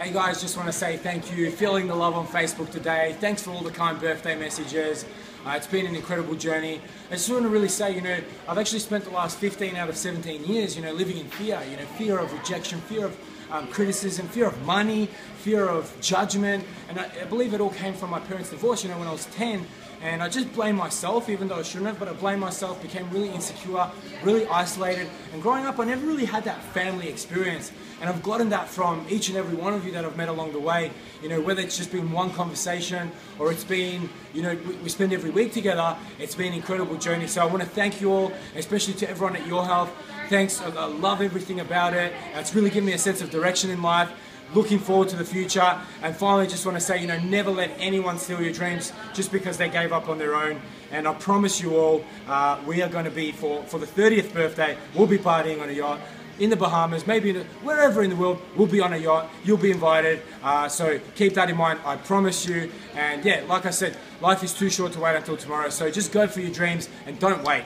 Hey guys, just want to say thank you. Feeling the love on Facebook today. Thanks for all the kind birthday messages. Uh, it's been an incredible journey. I just want to really say, you know, I've actually spent the last 15 out of 17 years, you know, living in fear. You know, fear of rejection, fear of um, criticism, fear of money, fear of judgment, and I, I believe it all came from my parents' divorce. You know, when I was 10, and I just blame myself, even though I shouldn't have, but I blamed myself, became really insecure, really isolated. And growing up, I never really had that family experience. And I've gotten that from each and every one of you that I've met along the way. You know, whether it's just been one conversation or it's been, you know, we, we spend every week together, it's been an incredible journey. So I want to thank you all, especially to everyone at Yor Health. Thanks, I love everything about it. It's really given me a sense of direction in life looking forward to the future. And finally, just want to say, you know, never let anyone steal your dreams just because they gave up on their own. And I promise you all, uh, we are going to be, for, for the 30th birthday, we'll be partying on a yacht in the Bahamas, maybe in wherever in the world, we'll be on a yacht. You'll be invited. Uh, so keep that in mind. I promise you. And yeah, like I said, life is too short to wait until tomorrow. So just go for your dreams and don't wait.